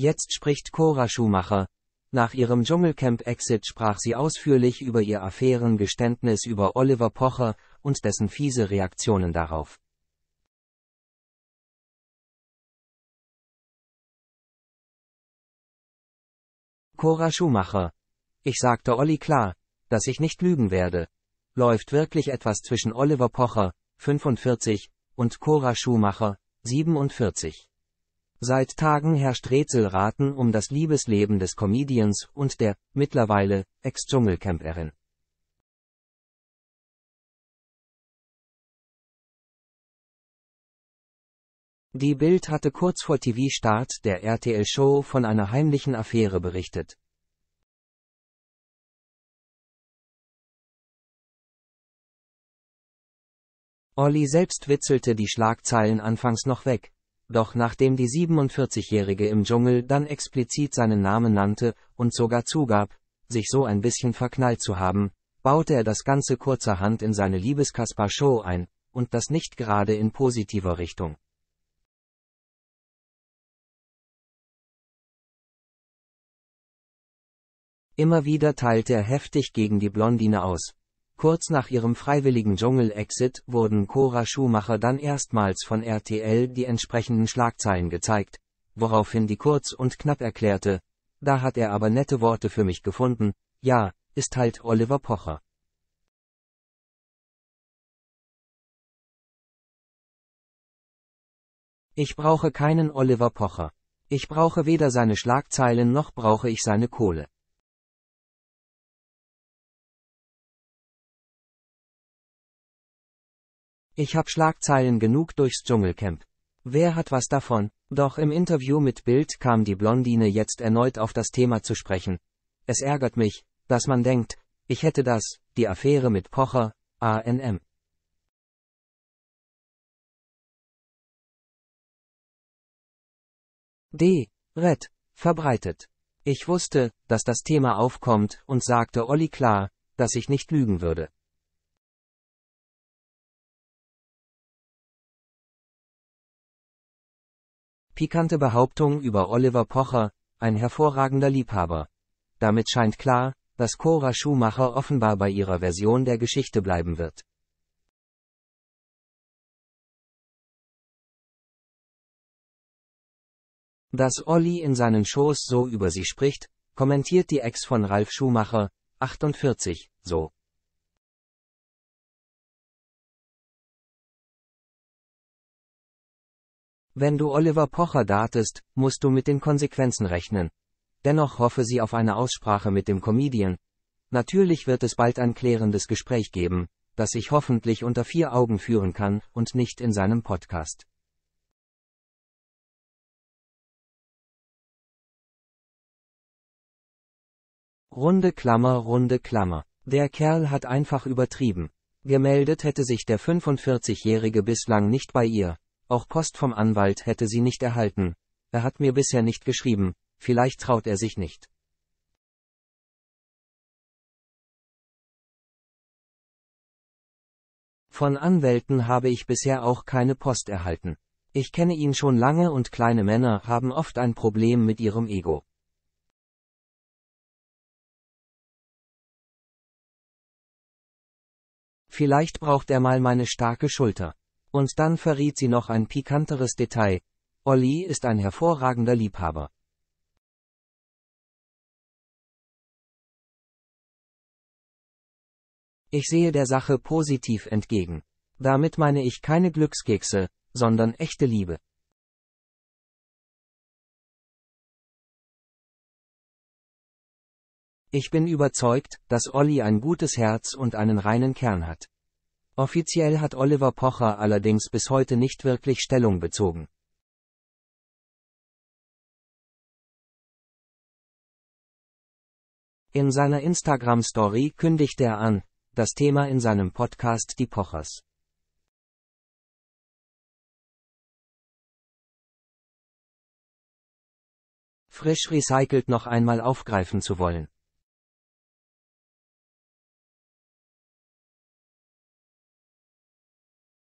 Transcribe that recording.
Jetzt spricht Cora Schumacher. Nach ihrem Dschungelcamp-Exit sprach sie ausführlich über ihr Affärengeständnis über Oliver Pocher und dessen fiese Reaktionen darauf. Cora Schumacher. Ich sagte Olli klar, dass ich nicht lügen werde. Läuft wirklich etwas zwischen Oliver Pocher, 45, und Cora Schumacher, 47. Seit Tagen herrscht Rätselraten um das Liebesleben des Comedians und der, mittlerweile, Ex-Dschungelcamperin. Die Bild hatte kurz vor TV-Start der RTL-Show von einer heimlichen Affäre berichtet. Olli selbst witzelte die Schlagzeilen anfangs noch weg, doch nachdem die 47-Jährige im Dschungel dann explizit seinen Namen nannte und sogar zugab, sich so ein bisschen verknallt zu haben, baute er das Ganze kurzerhand in seine Liebeskasper-Show ein, und das nicht gerade in positiver Richtung. Immer wieder teilte er heftig gegen die Blondine aus, Kurz nach ihrem freiwilligen Dschungel-Exit wurden Cora Schumacher dann erstmals von RTL die entsprechenden Schlagzeilen gezeigt, woraufhin die kurz und knapp erklärte, da hat er aber nette Worte für mich gefunden, ja, ist halt Oliver Pocher. Ich brauche keinen Oliver Pocher. Ich brauche weder seine Schlagzeilen noch brauche ich seine Kohle. Ich hab Schlagzeilen genug durchs Dschungelcamp. Wer hat was davon? Doch im Interview mit Bild kam die Blondine jetzt erneut auf das Thema zu sprechen. Es ärgert mich, dass man denkt, ich hätte das, die Affäre mit Pocher, ANM. D. Red. Verbreitet. Ich wusste, dass das Thema aufkommt und sagte Olli klar, dass ich nicht lügen würde. Pikante Behauptung über Oliver Pocher, ein hervorragender Liebhaber. Damit scheint klar, dass Cora Schumacher offenbar bei ihrer Version der Geschichte bleiben wird. Dass Olli in seinen Shows so über sie spricht, kommentiert die Ex von Ralf Schumacher, 48, so. Wenn du Oliver Pocher datest, musst du mit den Konsequenzen rechnen. Dennoch hoffe sie auf eine Aussprache mit dem Comedian. Natürlich wird es bald ein klärendes Gespräch geben, das ich hoffentlich unter vier Augen führen kann und nicht in seinem Podcast. Runde Klammer, runde Klammer. Der Kerl hat einfach übertrieben. Gemeldet hätte sich der 45-Jährige bislang nicht bei ihr. Auch Post vom Anwalt hätte sie nicht erhalten. Er hat mir bisher nicht geschrieben, vielleicht traut er sich nicht. Von Anwälten habe ich bisher auch keine Post erhalten. Ich kenne ihn schon lange und kleine Männer haben oft ein Problem mit ihrem Ego. Vielleicht braucht er mal meine starke Schulter. Und dann verriet sie noch ein pikanteres Detail. Olli ist ein hervorragender Liebhaber. Ich sehe der Sache positiv entgegen. Damit meine ich keine Glückskekse, sondern echte Liebe. Ich bin überzeugt, dass Olli ein gutes Herz und einen reinen Kern hat. Offiziell hat Oliver Pocher allerdings bis heute nicht wirklich Stellung bezogen. In seiner Instagram-Story kündigt er an, das Thema in seinem Podcast Die Pochers. Frisch recycelt noch einmal aufgreifen zu wollen.